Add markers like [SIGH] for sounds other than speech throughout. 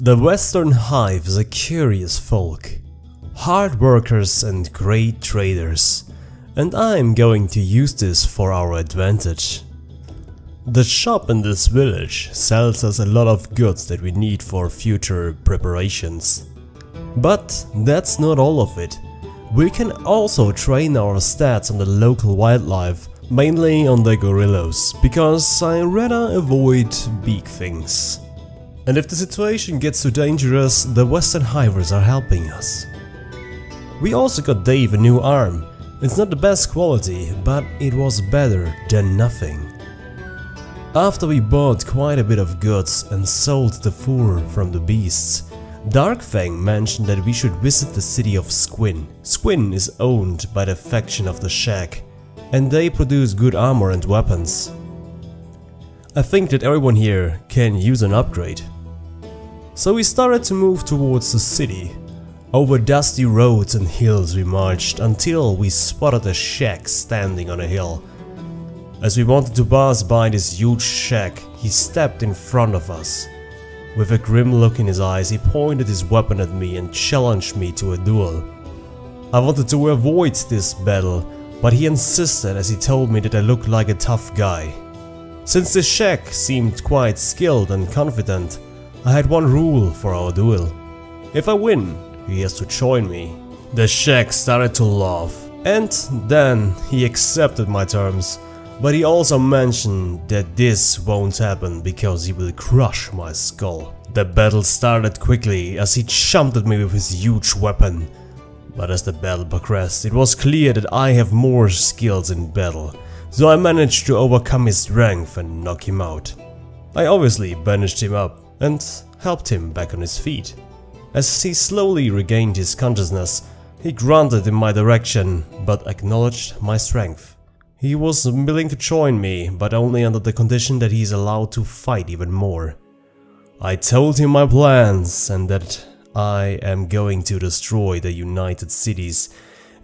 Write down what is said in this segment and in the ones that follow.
The Western Hive is a curious folk, hard workers and great traders, and I'm going to use this for our advantage. The shop in this village sells us a lot of goods that we need for future preparations. But that's not all of it. We can also train our stats on the local wildlife, mainly on the gorillas, because I rather avoid beak things. And if the situation gets too dangerous, the Western Hivers are helping us. We also got Dave a new arm. It's not the best quality, but it was better than nothing. After we bought quite a bit of goods and sold the fur from the beasts, Darkfang mentioned that we should visit the city of Squin. Squin is owned by the faction of the Shek, and they produce good armor and weapons. I think that everyone here can use an upgrade. So we started to move towards the city. Over dusty roads and hills we marched until we spotted a Shek standing on a hill. As we wanted to pass by this huge Shek, he stepped in front of us. With a grim look in his eyes, he pointed his weapon at me and challenged me to a duel. I wanted to avoid this battle, but he insisted as he told me that I looked like a tough guy. Since the Shek seemed quite skilled and confident, I had one rule for our duel. If I win, he has to join me. The Shek started to laugh, and then he accepted my terms, but he also mentioned that this won't happen because he will crush my skull. The battle started quickly as he jumped at me with his huge weapon. But as the battle progressed, it was clear that I have more skills in battle, so I managed to overcome his strength and knock him out. I obviously bandaged him up and helped him back on his feet. As he slowly regained his consciousness, he grunted in my direction, but acknowledged my strength. He was willing to join me, but only under the condition that he is allowed to fight even more. I told him my plans and that I am going to destroy the United Cities,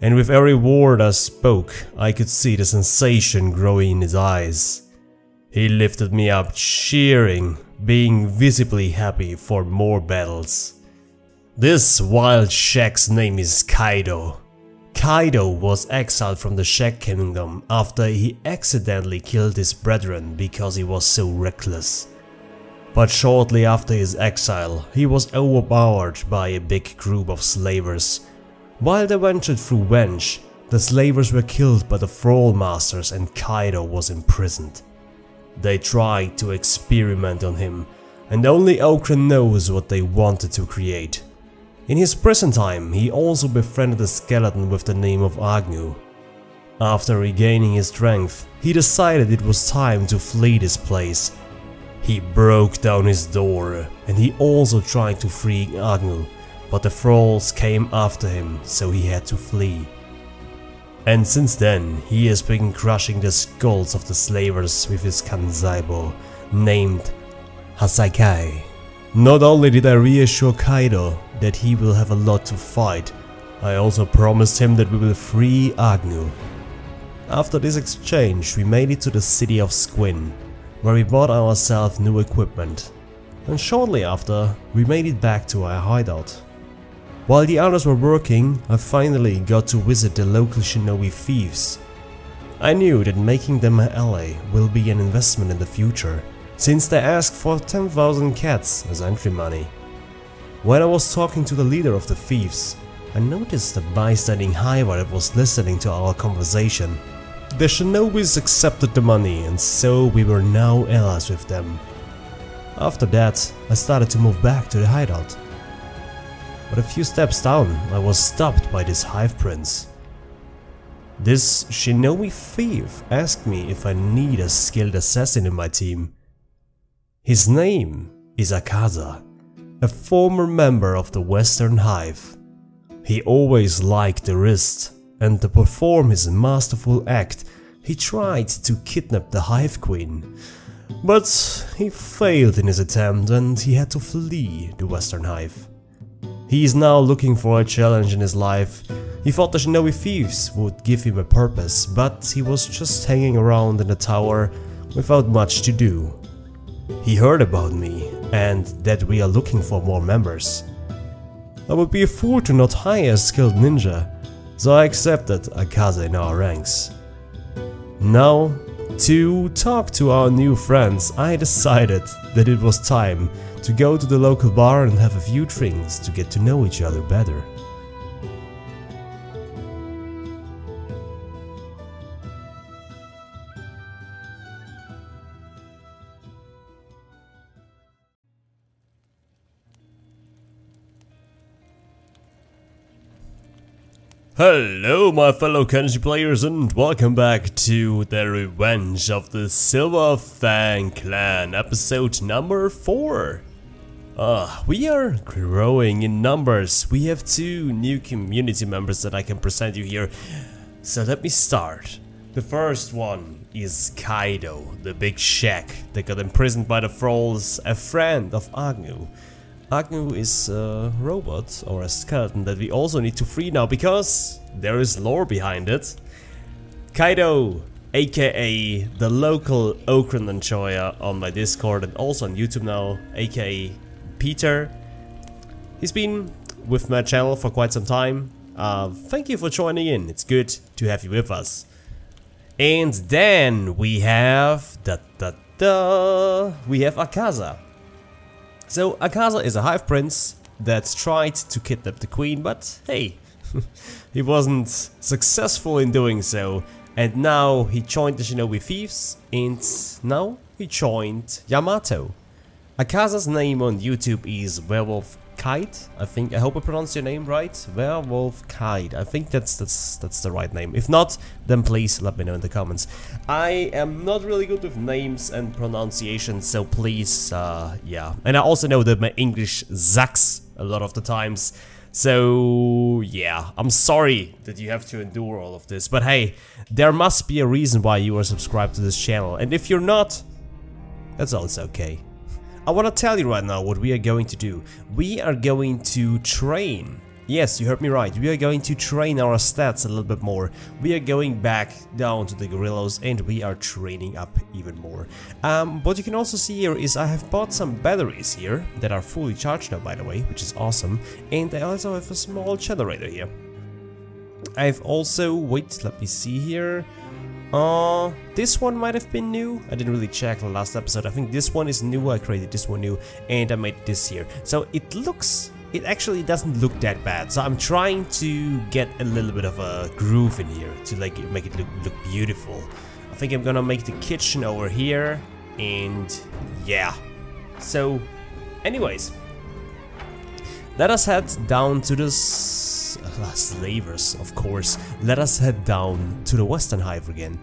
and with every word I spoke, I could see the sensation growing in his eyes. He lifted me up, cheering, being visibly happy for more battles. This wild Shek's name is Kaido. Kaido was exiled from the Shek Kingdom after he accidentally killed his brethren because he was so reckless. But shortly after his exile, he was overpowered by a big group of slavers. While they ventured through Venge, the slavers were killed by the Thrall Masters and Kaido was imprisoned. They tried to experiment on him, and only Okran knows what they wanted to create. In his prison time, he also befriended a skeleton with the name of Agnew. After regaining his strength, he decided it was time to flee this place. He broke down his door, and he also tried to free Agnew, but the thralls came after him, so he had to flee. And since then, he has been crushing the skulls of the slavers with his kanzaibo, named Hasakai. Not only did I reassure Kaido that he will have a lot to fight, I also promised him that we will free Agnew. After this exchange, we made it to the city of Squin, where we bought ourselves new equipment. And shortly after, we made it back to our hideout. While the others were working, I finally got to visit the local shinobi thieves. I knew that making them my ally will be an investment in the future, since they asked for 10,000 cats as entry money. When I was talking to the leader of the thieves, I noticed a bystanding hiver that was listening to our conversation. The shinobis accepted the money and so we were now allies with them. After that, I started to move back to the hideout. But a few steps down, I was stopped by this hive prince. This shinobi thief asked me if I need a skilled assassin in my team. His name is Akaza, a former member of the Western Hive. He always liked the wrist, and to perform his masterful act, he tried to kidnap the Hive Queen. But he failed in his attempt and he had to flee the Western Hive. He is now looking for a challenge in his life. He thought the Shinobi Thieves would give him a purpose, but he was just hanging around in the tower without much to do. He heard about me and that we are looking for more members. I would be a fool to not hire a skilled ninja, so I accepted Akaza in our ranks. Now, to talk to our new friends, I decided that it was time to go to the local bar and have a few drinks to get to know each other better. Hello my fellow Kenshi players and welcome back to the Revenge of the Silver Fang Clan episode number 4. Uh, we are growing in numbers, we have two new community members that I can present you here. So let me start. The first one is Kaido, the big Shek that got imprisoned by the Thralls, a friend of Agnew. Agnew is a robot or a skeleton that we also need to free now because there is lore behind it. Kaido, aka the local Okran on my Discord and also on YouTube now, aka Peter. He's been with my channel for quite some time. Uh, thank you for joining in, it's good to have you with us. And then we have da da da we have Akaza. So Akaza is a Hive Prince that tried to kidnap the Queen, but hey, [LAUGHS] he wasn't successful in doing so. And now he joined the Shinobi Thieves, and now he joined Yamato. Akaza's name on YouTube is Werewolf Kite. I think I hope I pronounced your name right. Werewolf Kite. I think that's that's that's the right name. If not, then please let me know in the comments. I am not really good with names and pronunciation, so please, uh, yeah. And I also know that my English sucks a lot of the times. So yeah, I'm sorry that you have to endure all of this, but hey, there must be a reason why you are subscribed to this channel, and if you're not, that's also okay. I want to tell you right now what we are going to do. We are going to train. Yes, you heard me right. We are going to train our stats a little bit more. We are going back down to the gorillas and we are training up even more. Um, what you can also see here is I have bought some batteries here that are fully charged now by the way, which is awesome. And I also have a small generator here. I've also, wait, let me see here. Uh, this one might have been new. I didn't really check the last episode. I think this one is new. I created this one new and I made this here. So it looks, it actually doesn't look that bad. So I'm trying to get a little bit of a groove in here to like make it look, look beautiful. I think I'm gonna make the kitchen over here and yeah. So anyways, let us head down to this uh, slavers, of course. Let us head down to the Western Hive again,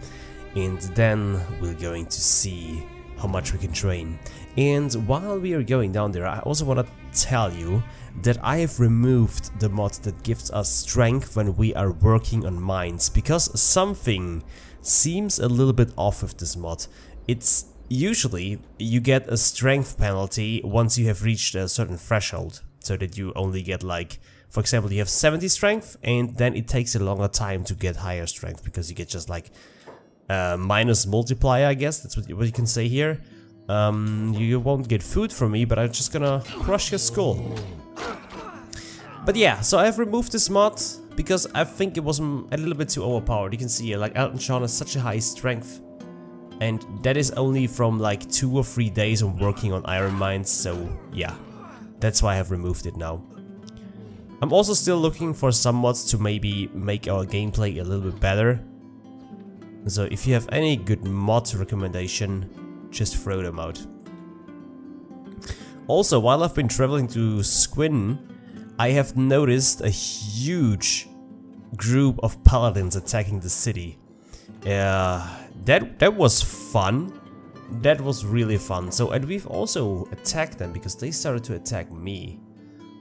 and then we're going to see how much we can train. And while we are going down there, I also want to tell you that I have removed the mod that gives us strength when we are working on mines, because something seems a little bit off with this mod. It's usually you get a strength penalty once you have reached a certain threshold, so that you only get like for example, you have 70 strength and then it takes a longer time to get higher strength because you get just like uh, minus multiplier, I guess. That's what you, what you can say here. Um, you won't get food from me, but I'm just gonna crush your skull. But yeah, so I've removed this mod because I think it was a little bit too overpowered. You can see here, like Elton John has such a high strength. And that is only from like two or three days of working on iron mines, so yeah. That's why I have removed it now. I'm also still looking for some mods to maybe make our gameplay a little bit better. So if you have any good mod recommendation, just throw them out. Also, while I've been traveling to Squin, I have noticed a huge group of paladins attacking the city. Uh, that, that was fun. That was really fun. So, and we've also attacked them because they started to attack me.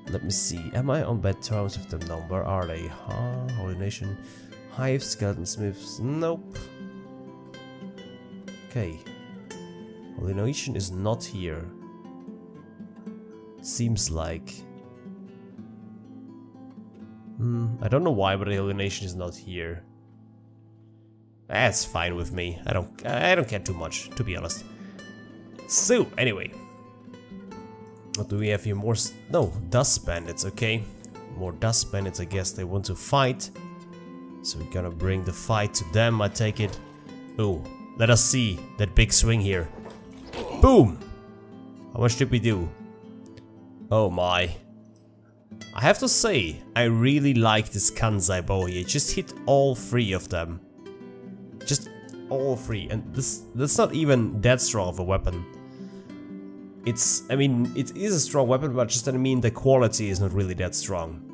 Let me see. Am I on bad terms with them number? Are they? Huh? Holy Nation. Hive, Skeleton Smiths. Nope. Okay. Holy Nation is not here. Seems like. Hmm, I don't know why, but the Holy Nation is not here. That's fine with me. I don't I don't care too much, to be honest. So, anyway. What do we have here? More... No, dust bandits, okay. More dust bandits, I guess they want to fight. So we're gonna bring the fight to them, I take it. Oh, let us see that big swing here. Boom! How much did we do? Oh my. I have to say, I really like this Kansai bow here. Just hit all three of them. Just all three. And this that's not even that strong of a weapon. It's, I mean, it is a strong weapon, but just I mean the quality is not really that strong.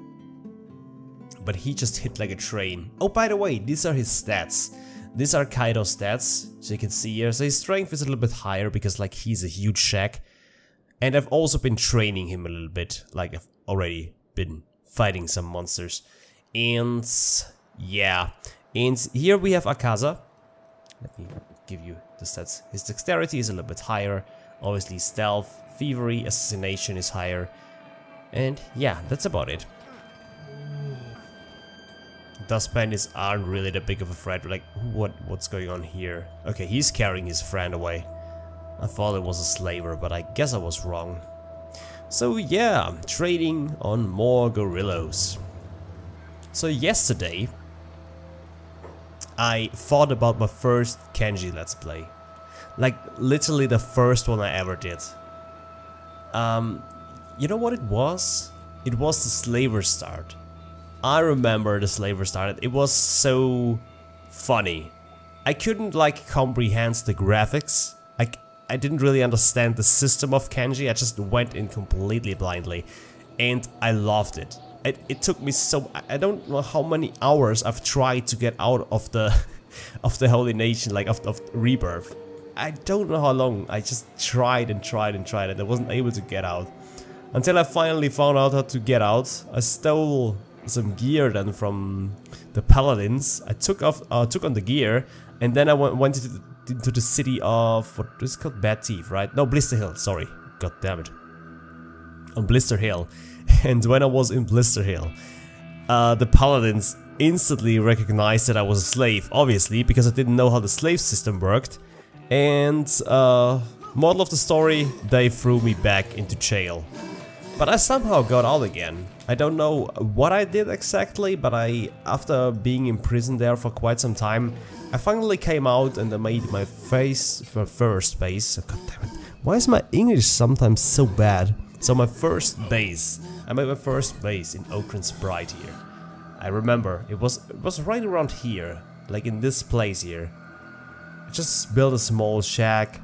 But he just hit like a train. Oh, by the way, these are his stats. These are Kaido's stats, so you can see here. So his strength is a little bit higher because like he's a huge Shek. And I've also been training him a little bit, like I've already been fighting some monsters. And yeah, and here we have Akaza. Let me give you the stats. His dexterity is a little bit higher, obviously stealth, thievery, assassination is higher. And yeah, that's about it. Dust bandits aren't really that big of a threat, like what what's going on here? Okay, he's carrying his friend away. I thought it was a slaver, but I guess I was wrong. So yeah, trading on more gorillos. So yesterday, I thought about my first Kenshi Let's Play. Like, literally the first one I ever did. Um, you know what it was? It was the Slaver start. I remember the Slaver start. It was so funny. I couldn't like comprehend the graphics. I, I didn't really understand the system of Kenshi. I just went in completely blindly. And I loved it. It, it took me so... I don't know how many hours I've tried to get out of the... [LAUGHS] of the Holy Nation, like of, of Rebirth. I don't know how long. I just tried and tried and tried and I wasn't able to get out. Until I finally found out how to get out. I stole some gear then from the paladins. I took off, uh, took on the gear, and then I went, went into, the, into the city of what is called Bad Teeth, right? No, Blister Hill. Sorry, god damn it. On Blister Hill, [LAUGHS] and when I was in Blister Hill, uh, the paladins instantly recognized that I was a slave, obviously, because I didn't know how the slave system worked. And uh, model of the story, they threw me back into jail. But I somehow got out again. I don't know what I did exactly, but I, after being in prison there for quite some time, I finally came out and I made my face, first base. God damn it. Why is my English sometimes so bad? So my first base. I made my first base in Okran's Pride here. I remember, it was, it was right around here, like in this place here. Just build a small shack,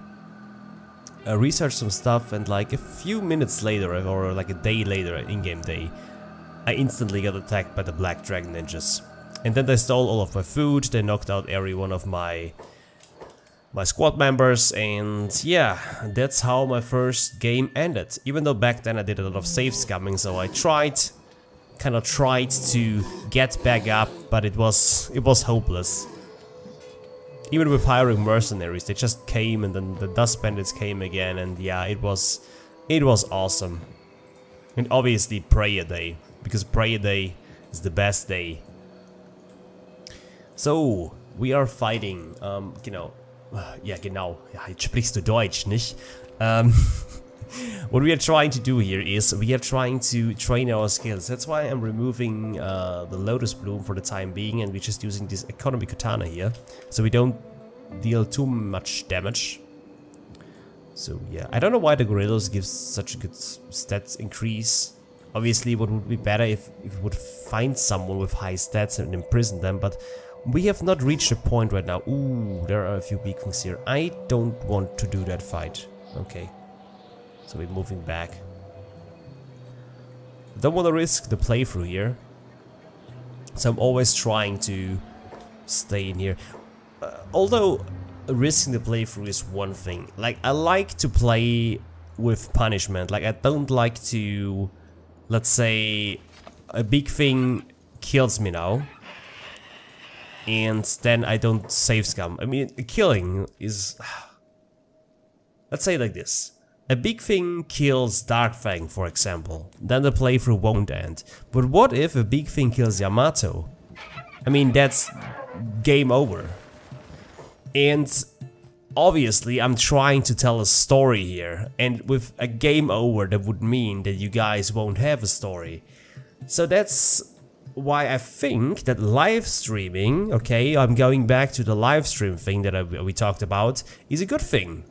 uh, researched some stuff and like a few minutes later or like a day later, in-game day, I instantly got attacked by the Black Dragon ninjas. And then they stole all of my food, they knocked out every one of my my squad members and yeah, that's how my first game ended. Even though back then I did a lot of save scumming, so I tried, kind of tried to get back up, but it was it was hopeless. Even with hiring mercenaries, they just came and then the dust bandits came again and yeah, it was it was awesome. And obviously prayer day, because prayer day is the best day. So, we are fighting, um, genau, ja [SIGHS] genau, ja, jetzt sprichst du Deutsch, nicht? Um, [LAUGHS] [LAUGHS] what we are trying to do here is we are trying to train our skills. That's why I'm removing uh, the Lotus Bloom for the time being and we're just using this Economy Katana here. So we don't deal too much damage. So yeah, I don't know why the Gorillas gives such a good stats increase. Obviously what would be better if, if we would find someone with high stats and imprison them, but we have not reached a point right now. Ooh, there are a few weak things here. I don't want to do that fight. Okay. So we're moving back. Don't want to risk the playthrough here. So I'm always trying to stay in here. Uh, although risking the playthrough is one thing. Like I like to play with punishment. Like I don't like to, let's say, a big thing kills me now. And then I don't save scum. I mean, killing is... [SIGHS] Let's say like this. A big thing kills Dark Fang, for example, then the playthrough won't end. But what if a big thing kills Yamato? I mean, that's game over. And obviously I'm trying to tell a story here, and with a game over that would mean that you guys won't have a story. So that's why I think that live streaming, okay, I'm going back to the live stream thing that I, we talked about, is a good thing.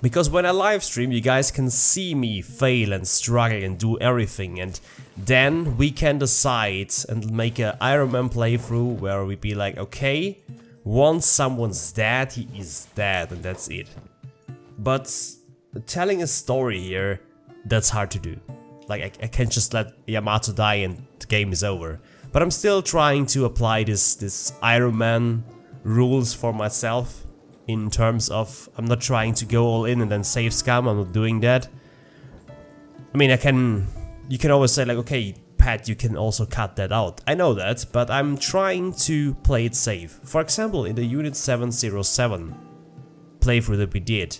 Because when I live stream, you guys can see me fail and struggle and do everything, and then we can decide and make a Iron Man playthrough where we be like, okay, once someone's dead, he is dead, and that's it. But telling a story here, that's hard to do. Like, I, I can't just let Yamato die and the game is over. But I'm still trying to apply this, this Iron Man rules for myself in terms of I'm not trying to go all in and then save scum, I'm not doing that. I mean, I can, you can always say like, okay, Pat, you can also cut that out. I know that, but I'm trying to play it safe. For example, in the Unit 707 playthrough that we did,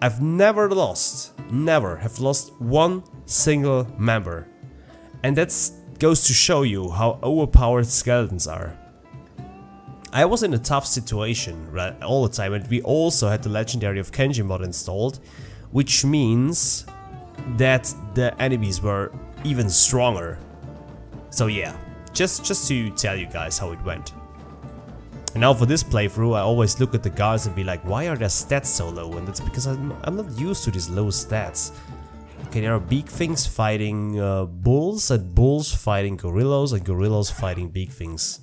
I've never lost, never have lost one single member. And that goes to show you how overpowered skeletons are. I was in a tough situation right, all the time and we also had the Legendary of Kenshi mod installed, which means that the enemies were even stronger. So yeah, just, just to tell you guys how it went. And now for this playthrough, I always look at the guards and be like, why are their stats so low? And that's because I'm, I'm not used to these low stats. Okay, there are beak things fighting uh, bulls, and bulls fighting gorillas, and gorillas fighting beak things.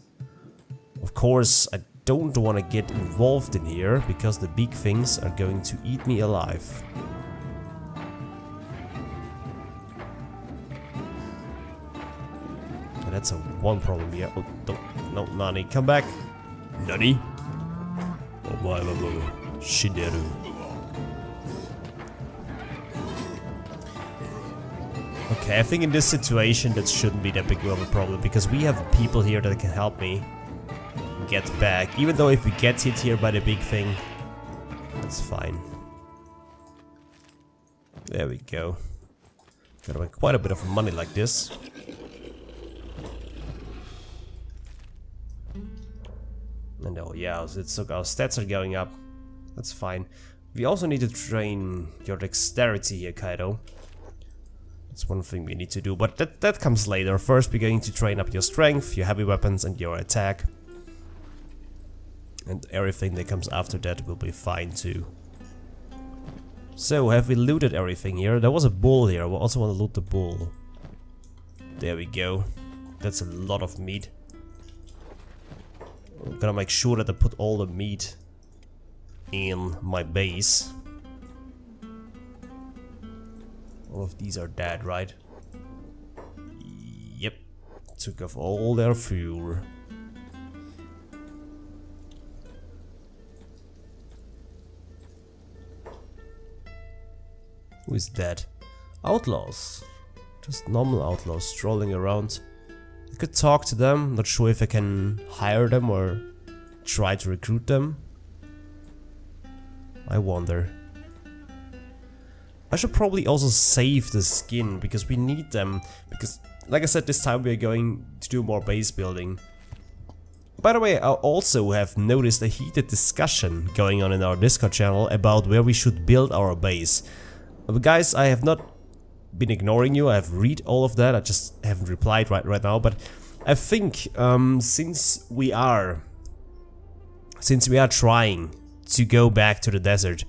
Of course, I don't want to get involved in here, because the beak things are going to eat me alive. And that's a one problem here. Oh, don't, no, Nani, come back. Nani? Oh my, my, my, Shineru. Okay, I think in this situation that shouldn't be that big of a problem because we have people here that can help me get back. Even though if we get hit here by the beak thing, that's fine. There we go. Gotta make quite a bit of money like this. And oh yeah, it's, our stats are going up. That's fine. We also need to train your dexterity here, Kaido. That's one thing we need to do, but that, that comes later. First we're going to train up your strength, your heavy weapons and your attack. And everything that comes after that will be fine too. So, have we looted everything here? There was a bull here, we also want to loot the bull. There we go. That's a lot of meat. I'm gonna make sure that I put all the meat in my base. All of these are dead, right? Yep. Took off all their fuel. Is that? Outlaws. Just normal outlaws strolling around. I could talk to them, not sure if I can hire them or try to recruit them. I wonder. I should probably also save the skin, because we need them, because like I said, this time we are going to do more base building. By the way, I also have noticed a heated discussion going on in our Discord channel about where we should build our base. But guys, I have not been ignoring you. I've read all of that. I just haven't replied right right now. But I think um, since we are since we are trying to go back to the desert,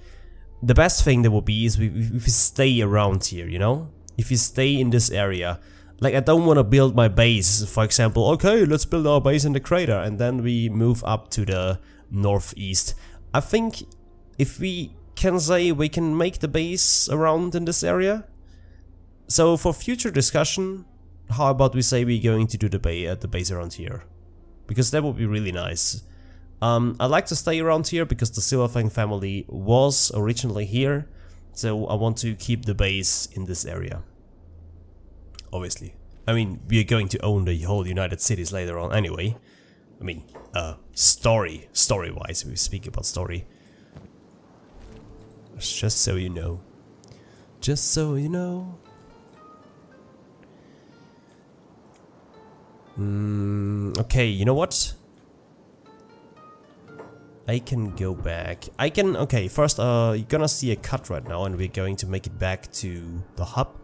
the best thing that would be is we, if we stay around here. You know, if you stay in this area. Like I don't want to build my base, for example, okay, let's build our base in the crater and then we move up to the northeast. I think if we can say we can make the base around in this area, so for future discussion, how about we say we're going to do the, ba uh, the base around here? Because that would be really nice. Um, I like to stay around here because the Silverfang family was originally here, so I want to keep the base in this area. Obviously. I mean, we are going to own the whole United Cities later on anyway. I mean, uh, story, story-wise, we speak about story. Just so you know. Just so you know. Mm, okay, you know what? I can go back. I can, okay, first, uh, you're gonna see a cut right now and we're going to make it back to the hub.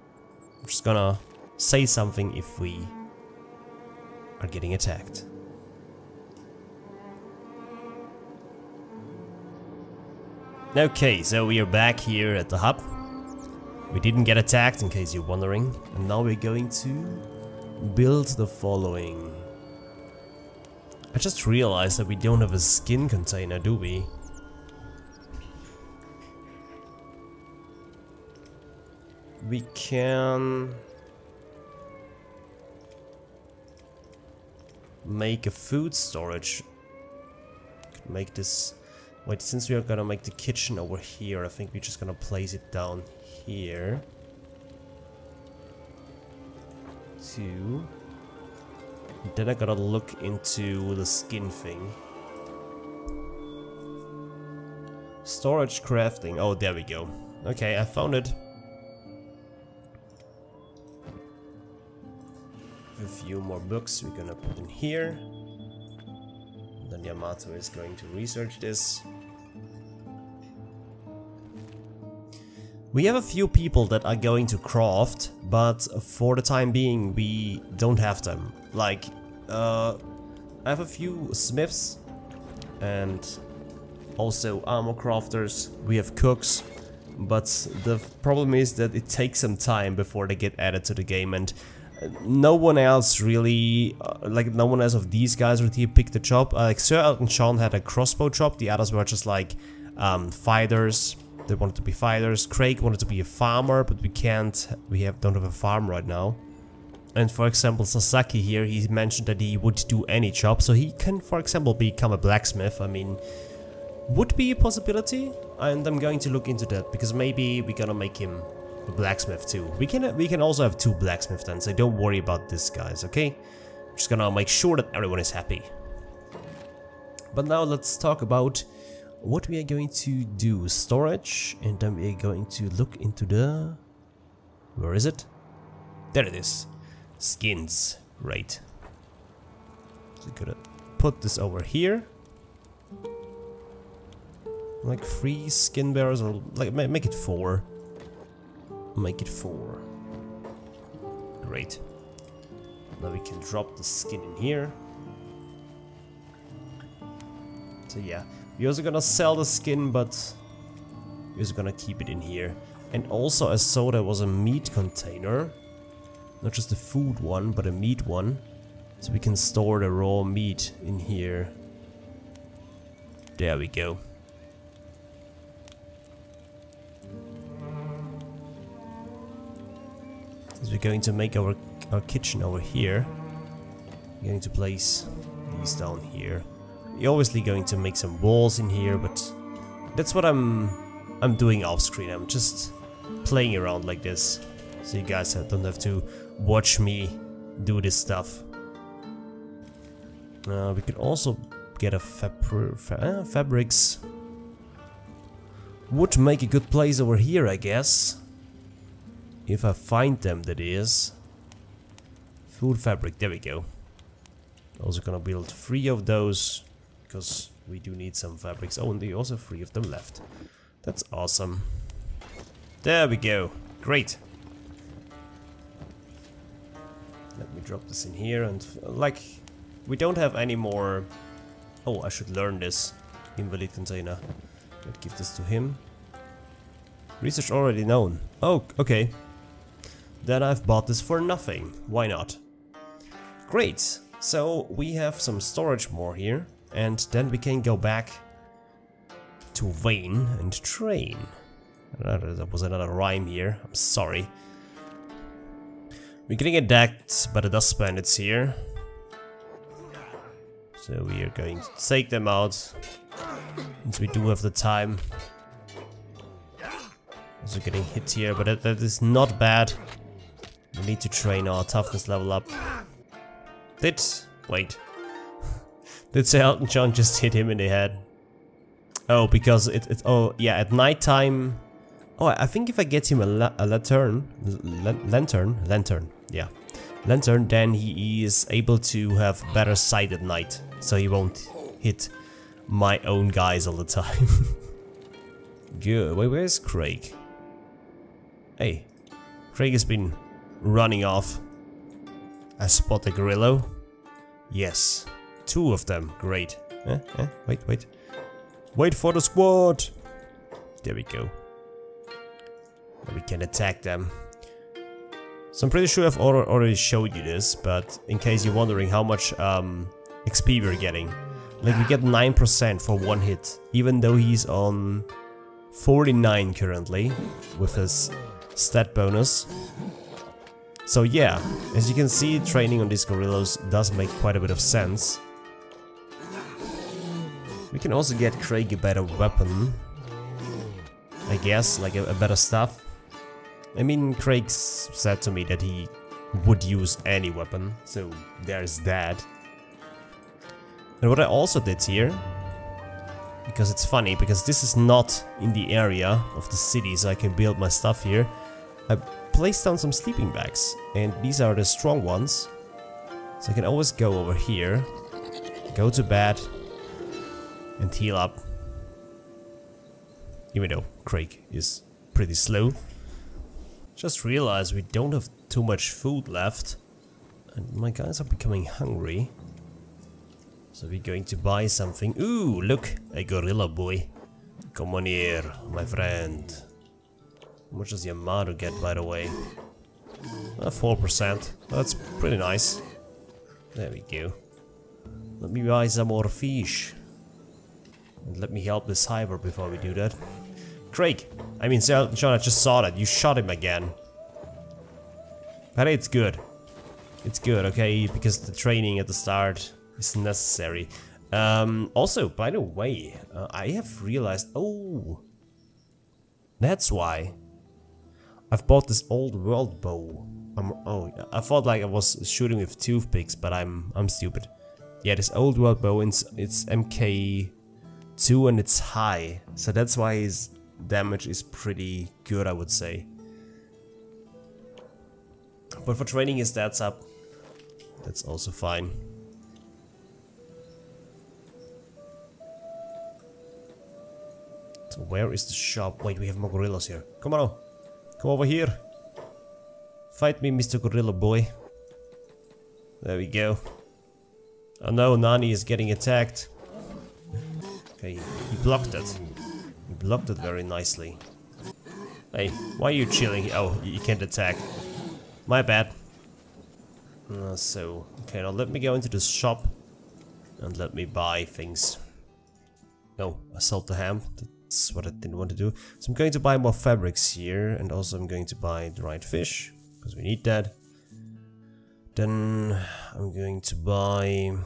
I'm just gonna say something if we are getting attacked. Okay, so we are back here at the hub. We didn't get attacked, in case you're wondering. And now we're going to build the following. I just realized that we don't have a skin container, do we? We can... Make a food storage. Make this... Wait, since we are gonna make the kitchen over here, I think we're just gonna place it down here. Two. Then I gotta look into the skin thing. Storage crafting. Oh, there we go. Okay, I found it. A few more books we're gonna put in here. Yamato is going to research this. We have a few people that are going to craft, but for the time being we don't have them. Like, uh, I have a few smiths and also armor crafters. We have cooks, but the problem is that it takes some time before they get added to the game and no one else really, uh, like no one else of these guys really picked the job. Uh, like Sir Elton John had a crossbow job, the others were just like um, fighters they wanted to be fighters. Craig wanted to be a farmer, but we can't. We have don't have a farm right now. And for example, Sasaki here, he mentioned that he would do any job, so he can, for example, become a blacksmith. I mean, would be a possibility, and I'm going to look into that because maybe we're gonna make him blacksmith too. We can we can also have two blacksmiths then, so don't worry about this, guys. Okay, just gonna make sure that everyone is happy. But now let's talk about what we are going to do storage and then we are going to look into the where is it there it is skins right so gonna put this over here like three skin bearers or like make it four make it four great now we can drop the skin in here so yeah we're also gonna sell the skin, but we're also gonna keep it in here. And also I saw there was a meat container. Not just a food one, but a meat one. So we can store the raw meat in here. There we go. Since we're going to make our, our kitchen over here, we're going to place these down here. You're obviously going to make some walls in here, but that's what I'm I'm doing off screen. I'm just playing around like this, so you guys don't have to watch me do this stuff. Uh, we could also get a fabri fa uh, fabrics. Would make a good place over here, I guess. If I find them, that is. Food fabric, there we go. Also gonna build three of those because we do need some fabrics. Oh, and they also three of them left. That's awesome. There we go. Great. Let me drop this in here and like we don't have any more Oh, I should learn this invalid container. Let's give this to him. Research already known. Oh, okay. Then I've bought this for nothing. Why not? Great. So we have some storage more here and then we can go back to Vane and train. That was another rhyme here, I'm sorry. We're getting attacked by the dust bandits here. So we are going to take them out, since we do have the time. Also getting hit here, but that, that is not bad. We need to train our toughness level up. Did... wait. [LAUGHS] Did say Elton John just hit him in the head? Oh, because it, it oh yeah, at nighttime. Oh, I think if I get him a, la a lantern, lantern, lantern, yeah, lantern, then he is able to have better sight at night, so he won't hit my own guys all the time. [LAUGHS] Good. Wait, where's Craig? Hey, Craig has been running off. I spot the gorilla. Yes, two of them. Great. Eh, eh, wait, wait. Wait for the squad. There we go. We can attack them. So I'm pretty sure I've already showed you this, but in case you're wondering how much um, XP we're getting. Like we get 9% for one hit, even though he's on 49 currently with his stat bonus. So yeah, as you can see, training on these gorillas does make quite a bit of sense. We can also get Craig a better weapon. I guess, like a, a better stuff. I mean, Craig said to me that he would use any weapon, so there's that. And what I also did here, because it's funny, because this is not in the area of the city, so I can build my stuff here, I placed down some sleeping bags, and these are the strong ones. So I can always go over here, go to bed, and heal up. Even though Craig is pretty slow. Just realized we don't have too much food left. And my guys are becoming hungry. So we're going to buy something. Ooh, look, a gorilla boy. Come on here, my friend. How much does Yamato get, by the way? Uh, 4%. That's pretty nice. There we go. Let me buy some more fish. And let me help this hiver before we do that. Craig! I mean, John, I just saw that. You shot him again. But it's good. It's good, okay? Because the training at the start is necessary. Um, also, by the way, uh, I have realized... Oh! That's why. I've bought this old world bow. I'm, oh, I thought like I was shooting with toothpicks, but I'm I'm stupid. Yeah, this old world bow, it's, it's MK2 and it's high. So that's why his damage is pretty good, I would say. But for training his stats up, that's also fine. So where is the shop? Wait, we have more gorillas here. Come on, come over here. Fight me, Mr. Gorilla Boy. There we go. Oh no, Nani is getting attacked. Okay, he blocked it. He blocked it very nicely. Hey, why are you chilling? Oh, you can't attack. My bad. Uh, so, okay, now let me go into the shop and let me buy things. No, I sold the ham. That's what I didn't want to do. So I'm going to buy more fabrics here and also I'm going to buy dried fish because we need that. Then I'm going to buy...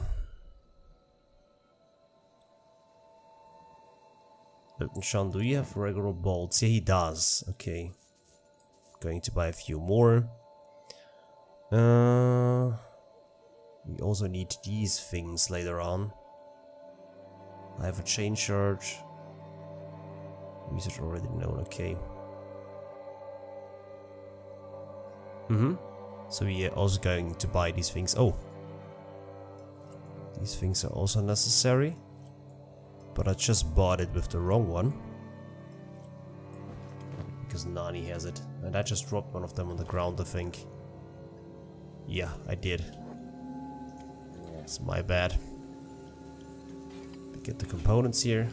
Sean, do you have regular bolts? Yeah, he does. Okay. Going to buy a few more. Uh, we also need these things later on. I have a chain charge. Research already known, okay. Mm-hmm. So we are also going to buy these things. Oh. These things are also necessary. But I just bought it with the wrong one. Because Nani has it. And I just dropped one of them on the ground, I think. Yeah, I did. It's my bad. Get the components here.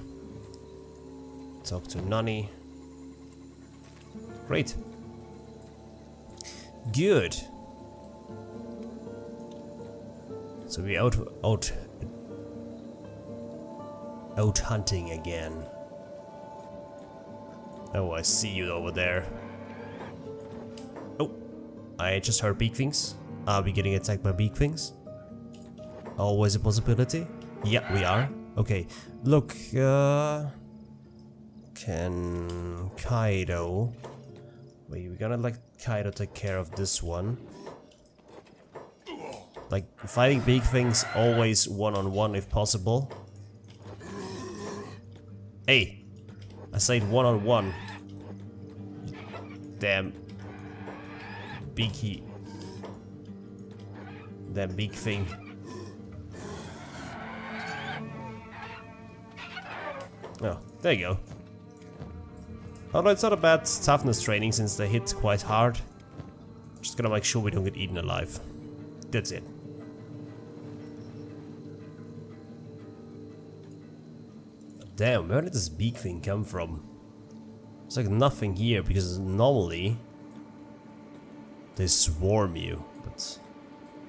Talk to Nani. Great. Good. So we out out out hunting again. Oh, I see you over there. Oh, I just heard beak things. Are we getting attacked by beak things? Always a possibility? Yeah, we are. Okay, look, uh... Can Kaido... Wait, we're gonna let Kaido take care of this one. Like, fighting beak things, always one-on-one -on -one if possible. Hey! I said one-on-one. -on -one. Damn. That beak thing. Oh, there you go. Although it's not a bad toughness training since they hit quite hard. Just gonna make sure we don't get eaten alive. That's it. Damn, where did this beak thing come from? It's like nothing here because normally they swarm you, but it's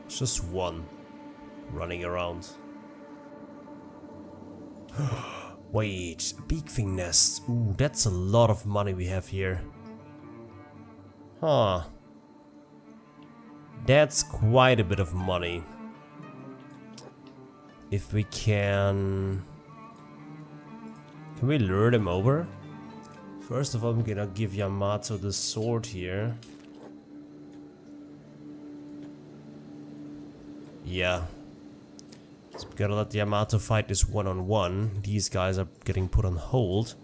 just one running around. [GASPS] Wait, beak thing nest. Ooh, that's a lot of money we have here. Huh. That's quite a bit of money. If we can... Can we lure them over? First of all, I'm gonna give Yamato the sword here. Yeah. So we gotta let the Yamato fight this one-on-one. -on -one. These guys are getting put on hold.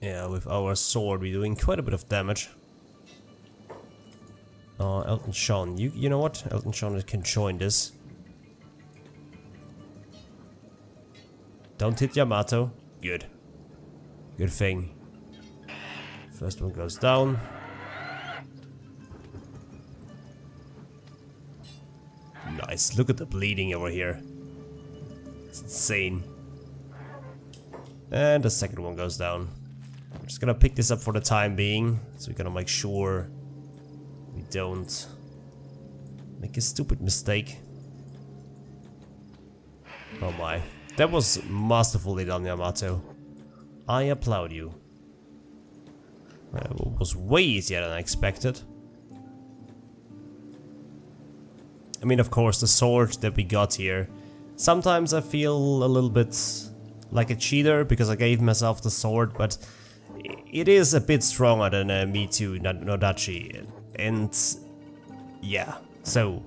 Yeah, with our sword we're doing quite a bit of damage. Uh, Elton John, you you know what? Elton John can join this. Don't hit Yamato. Good. Good thing. First one goes down. Look at the bleeding over here. It's insane. And the second one goes down. I'm just gonna pick this up for the time being. So we're gonna make sure we don't make a stupid mistake. Oh my. That was masterfully done, Yamato. I applaud you. It was way easier than I expected. I mean, of course, the sword that we got here. Sometimes I feel a little bit like a cheater because I gave myself the sword, but it is a bit stronger than a Meitou Nodachi. And yeah, so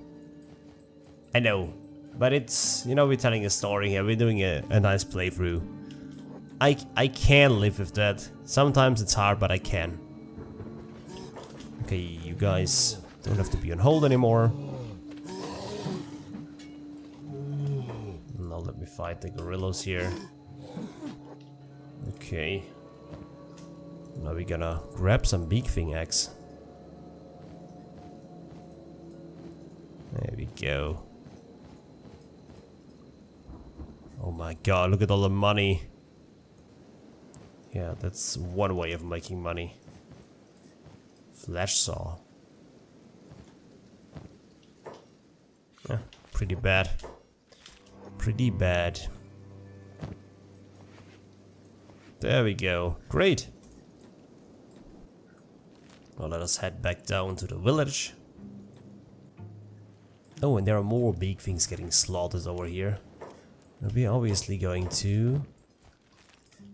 I know but it's, you know, we're telling a story here, we're doing a, a nice playthrough. I, I can live with that. Sometimes it's hard, but I can. Okay, you guys don't have to be on hold anymore. Now let me fight the gorillas here. Okay. Now we're gonna grab some beak thing eggs. There we go. Oh my god, look at all the money. Yeah, that's one way of making money. Flash saw. Yeah, pretty bad. Pretty bad. There we go. Great. Well, let us head back down to the village. Oh, and there are more beak things getting slaughtered over here. We're obviously going to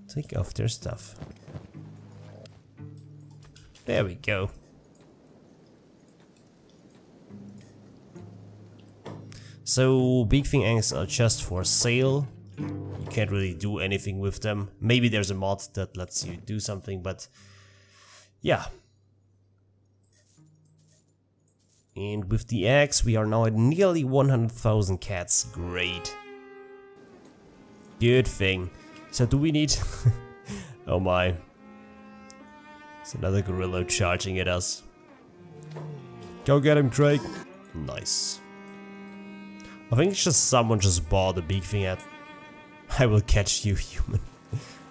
take off their stuff. There we go. So beak thing eggs are uh, just for sale. You can't really do anything with them. Maybe there's a mod that lets you do something, but yeah. And with the eggs, we are now at nearly 100,000 cats. Great. Good thing. So do we need... [LAUGHS] oh my. It's another gorilla charging at us. Go get him, Craig. Nice. I think it's just someone just bought the beak thing at... [LAUGHS] I will catch you, [LAUGHS] human.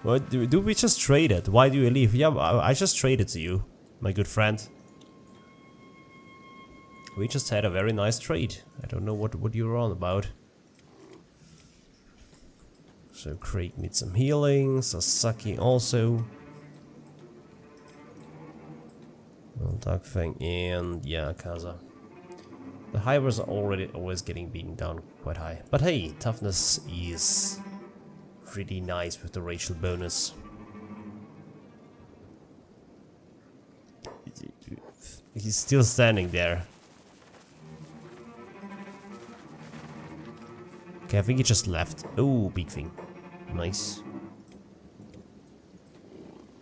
what, do, do we just trade it? Why do you leave? Yeah, I, I just traded it to you, my good friend. We just had a very nice trade. I don't know what, what you're on about. So Craig needs some healing, Sasaki also. Well, Fang and yeah, Kaza. The Hivers are already always getting beaten down quite high. But hey, toughness is pretty nice with the racial bonus. He's still standing there. Okay, I think he just left. Oh, beak thing. Nice.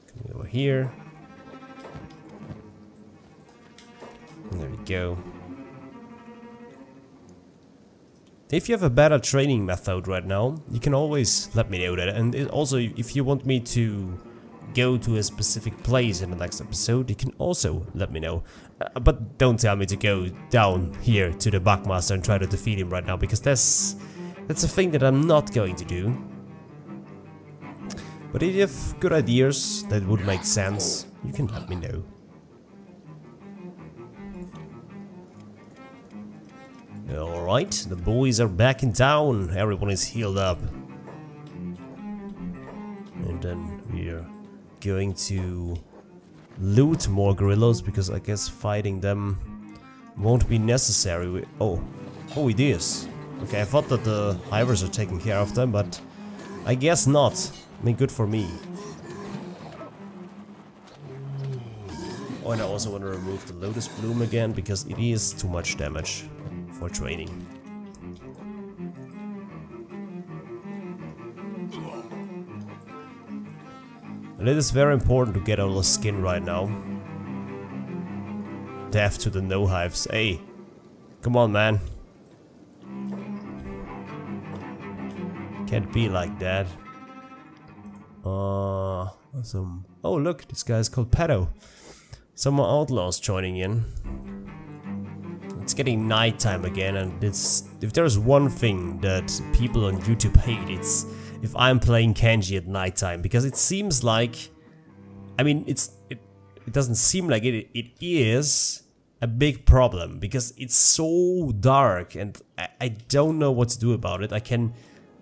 Coming over here. There we go. If you have a better training method right now, you can always let me know that. And it also, if you want me to go to a specific place in the next episode, you can also let me know. Uh, but don't tell me to go down here to the Bugmaster and try to defeat him right now, because that's, that's a thing that I'm not going to do. But if you have good ideas that would make sense, you can let me know. Alright, the boys are back in town, everyone is healed up. And then we're going to loot more gorillas because I guess fighting them won't be necessary. We oh, oh it is. Okay, I thought that the hivers are taking care of them, but I guess not. I mean, good for me. Oh, and I also want to remove the Lotus Bloom again because it is too much damage for training. And it is very important to get all the skin right now. Death to the no hives. Hey, come on, man. Can't be like that. Uh, some. Oh, look, this guy is called Pedo. Some more outlaws joining in. It's getting nighttime again, and it's if there's one thing that people on YouTube hate, it's if I'm playing Kenshi at nighttime because it seems like, I mean, it's it, it doesn't seem like it. It is a big problem because it's so dark, and I, I don't know what to do about it. I can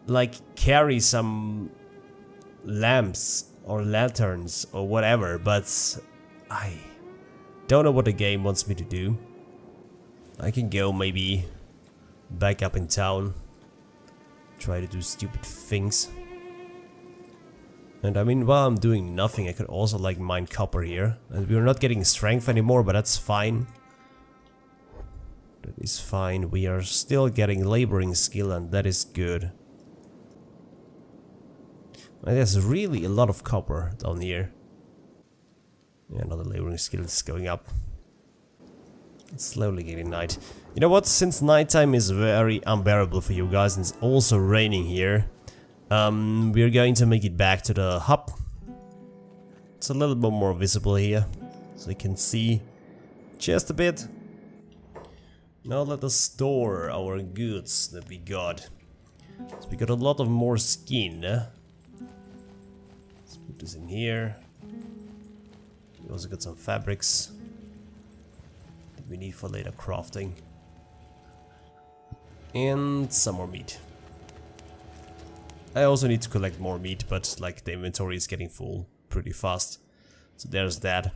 like carry some lamps or lanterns or whatever, but I don't know what the game wants me to do. I can go maybe back up in town, try to do stupid things. And I mean, while I'm doing nothing, I could also like mine copper here. And we're not getting strength anymore, but that's fine. That is fine. We are still getting laboring skill and that is good. And there's really a lot of copper down here. Yeah, another laboring skill is going up. It's slowly getting night. You know what? Since nighttime is very unbearable for you guys and it's also raining here, um, we're going to make it back to the hub. It's a little bit more visible here, so you can see just a bit. Now let us store our goods that we got. So we got a lot of more skin. Let's put this in here. We also got some fabrics we need for later crafting. And some more meat. I also need to collect more meat, but like the inventory is getting full pretty fast. So there's that.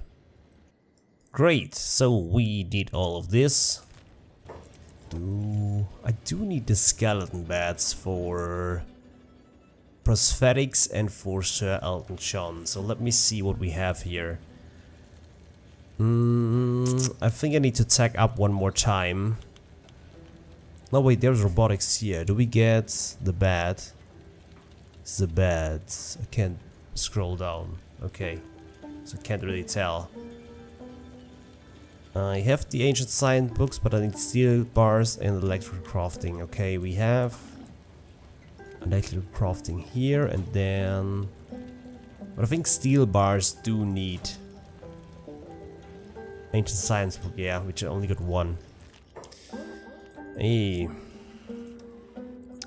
Great, so we did all of this. Do I do need the skeleton bats for prosthetics and for Sir Elton John. So let me see what we have here. Mm, I think I need to tag up one more time. No, wait, there's robotics here. Do we get the bed? It's the bed. I can't scroll down. Okay, so I can't really tell. I have the ancient science books, but I need steel bars and electrical crafting. Okay, we have electrical crafting here, and then... But I think steel bars do need Ancient science book, yeah, which I only got one. Hey.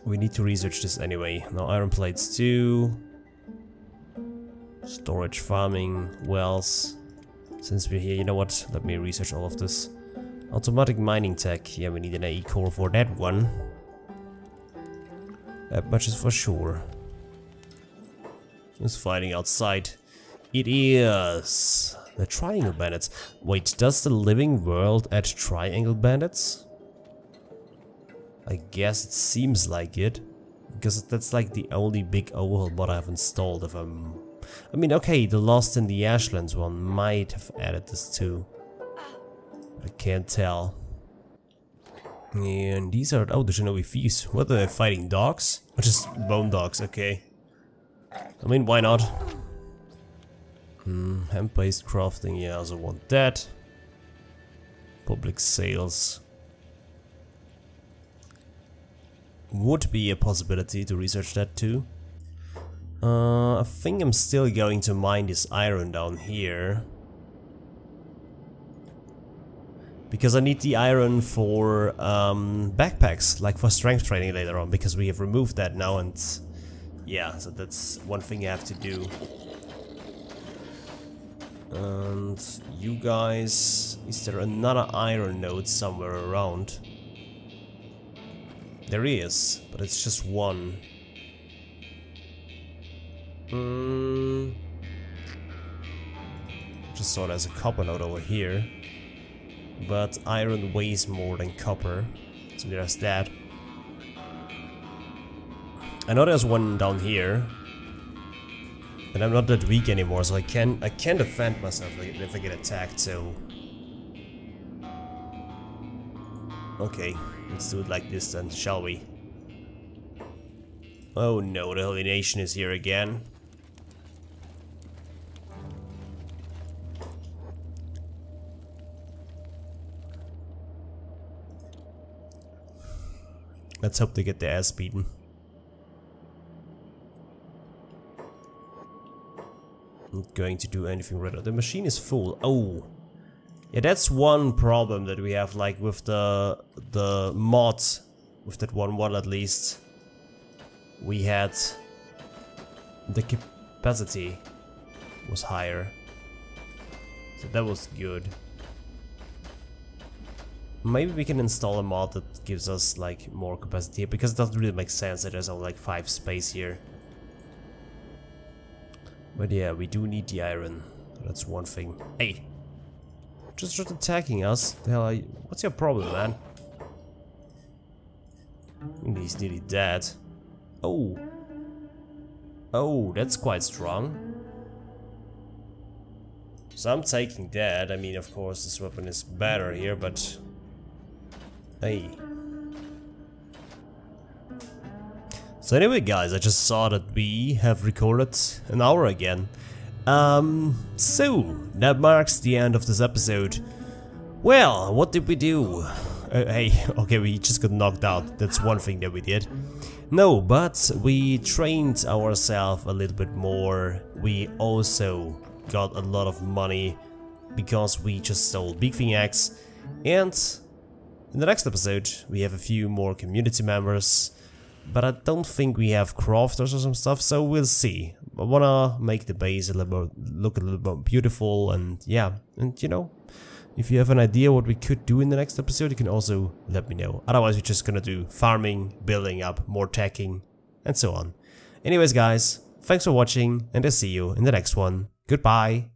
We need to research this anyway. Now iron plates too. Storage, farming, wells. Since we're here, you know what? Let me research all of this. Automatic mining tech. Yeah, we need an AI core for that one. That much is for sure. Who's fighting outside? It is the Triangle Bandits. Wait, does the Living World add Triangle Bandits? I guess it seems like it. Because that's like the only big overhaul mod I've installed if I'm... Um, I mean, okay, the Lost in the Ashlands one might have added this too. I can't tell. And these are... Oh, the Shinobi Thieves. What are they fighting? Dogs? Or just bone dogs, okay. I mean, why not? Hmm, hemp-based crafting, yeah, I also want that. Public sales. would be a possibility to research that too. Uh, I think I'm still going to mine this iron down here. Because I need the iron for um, backpacks, like for strength training later on, because we have removed that now and yeah, so that's one thing I have to do. And you guys, is there another iron node somewhere around? There is, but it's just one. Mm. Just saw there's a copper node over here. But iron weighs more than copper, so there's that. I know there's one down here. And I'm not that weak anymore, so I can I can defend myself if I get attacked, so... Okay, let's do it like this then, shall we? Oh no, the Holy Nation is here again. Let's hope they get their ass beaten. Going to do anything right now. The machine is full. Oh. Yeah, that's one problem that we have, like, with the the mod, with that one one at least. We had... The capacity was higher. So that was good. Maybe we can install a mod that gives us like more capacity because it doesn't really make sense that there's only like 5 space here. But yeah, we do need the iron. That's one thing. Hey! Just just attacking us. The hell you, What's your problem, man? He's nearly dead. Oh! Oh, that's quite strong. So I'm taking that. I mean, of course, this weapon is better here, but Hey. So anyway guys, I just saw that we have recorded an hour again. Um, so, that marks the end of this episode. Well, what did we do? Uh, hey, [LAUGHS] okay, we just got knocked out, that's one thing that we did. No, but we trained ourselves a little bit more. We also got a lot of money because we just sold Beak Thing eggs and in the next episode, we have a few more community members, but I don't think we have crafters or some stuff, so we'll see. I wanna make the base a little look a little bit beautiful, and yeah, and you know, if you have an idea what we could do in the next episode, you can also let me know. Otherwise, we're just gonna do farming, building up, more teching, and so on. Anyways, guys, thanks for watching, and I'll see you in the next one. Goodbye.